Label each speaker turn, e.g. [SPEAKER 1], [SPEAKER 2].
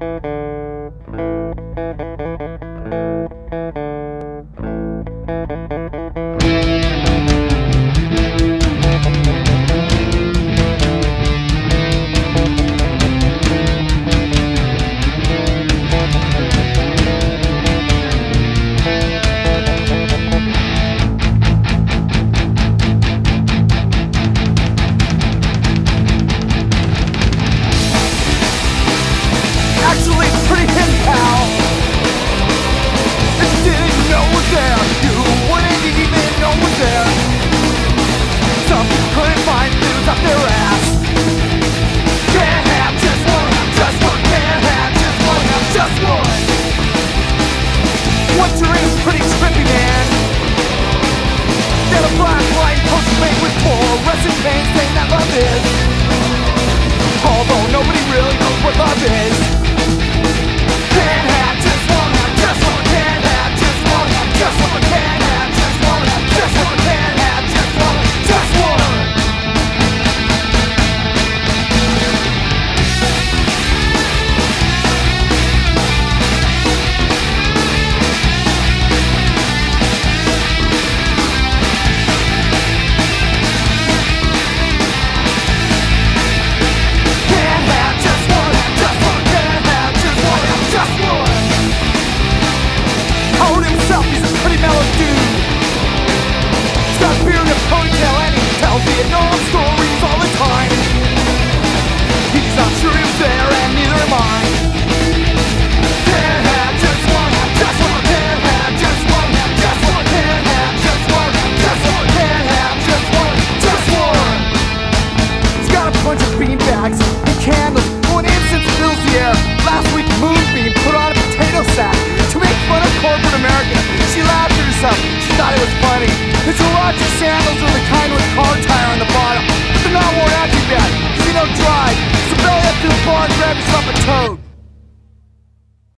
[SPEAKER 1] Thank you. pretty strippy, man. A black light, made with four. battles are the kind which cause